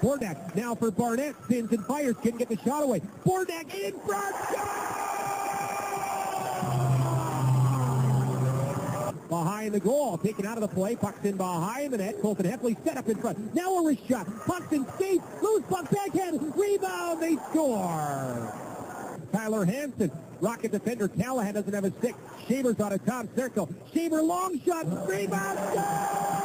Bordak now for Barnett. Spins and fires. Couldn't get the shot away. Bordak in front. Behind the goal. Taken out of the play. Puck's in behind the net. Colton Heffley set up in front. Now a wrist shot. Puck's in skate. Loose puck backhand. Rebound. They score. Tyler Hanson. Rocket defender Callahan doesn't have a stick. Shaver's on a top circle. Shaver long shot. Rebound. Score!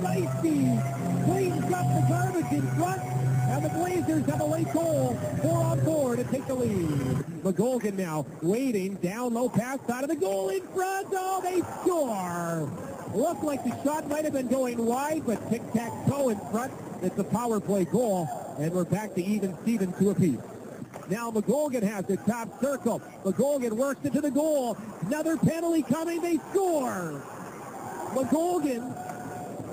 Mabaisky cleans up the garbage in front. And the Blazers have a late goal. Four on four to take the lead. McColgan now waiting. Down low pass side of the goal in front. Oh, they score. Looked like the shot might have been going wide, but tic-tac-toe in front. It's a power play goal, and we're back to even Steven to a piece. Now McColgan has the top circle. McColgan works into the goal. Another penalty coming. They score. McColgan,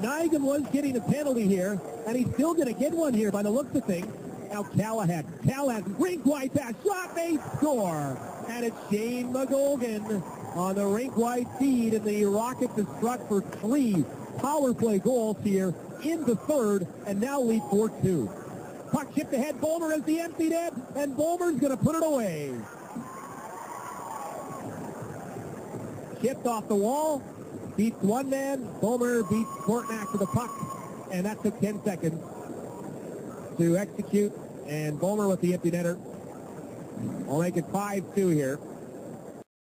Nigan was getting a penalty here, and he's still going to get one here by the looks of things. Now Callahan. Callahan, rink wide pass. Shot, they score. And it's Shane McColgan on the rink wide feed, and the Rockets have struck for three power play goals here in the third, and now lead 4-2. Puck chipped ahead. Bulmer has the empty net, and Bulmer's going to put it away. Chipped off the wall, beats one man. Bulmer beats Portnack to the puck, and that took 10 seconds to execute. And Bulmer with the empty netter. We'll make it 5-2 here.